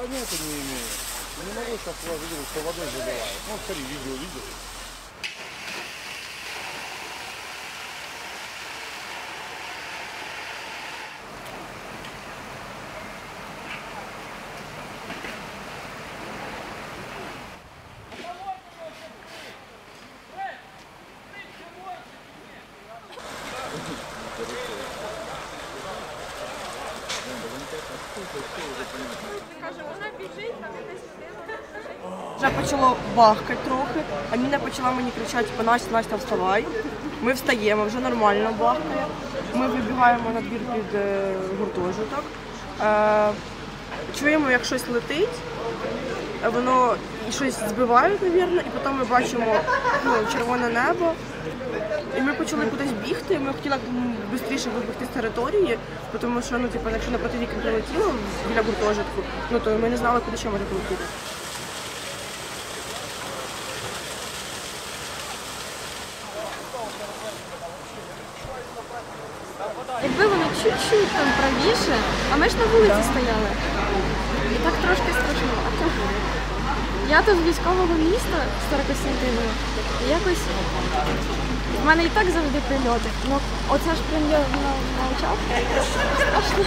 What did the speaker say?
Понятия не имею. Не могу сейчас вас что водой заливают. Ну, смотри, видео видел. Вже почало бахкати трохи, а Ніна почала мені кричати, типу, Настя, Настя, вставай. Ми встаємо, вже нормально бахкає. Ми вибігаємо на двір під е, гуртожиток. Е, чуємо, як щось летить, воно щось збивають, мабуть, і потім ми бачимо ну, червоне небо. І ми почали кудись бігти, ми хотіли швидше вибігти з території, тому що ну, типу, якщо напроти вікна прилетіло біля гуртожитку, ну то ми не знали, куди ще може полетіти. Якби воно чуть-чуть там правіше, а ми ж на вулиці стояли. І так трошки страшнувато. Я тут військового міста Старокостянтинова. І якось в мене і так завжди прильоти. Ну оце ж прильот на, на очах. Страшно.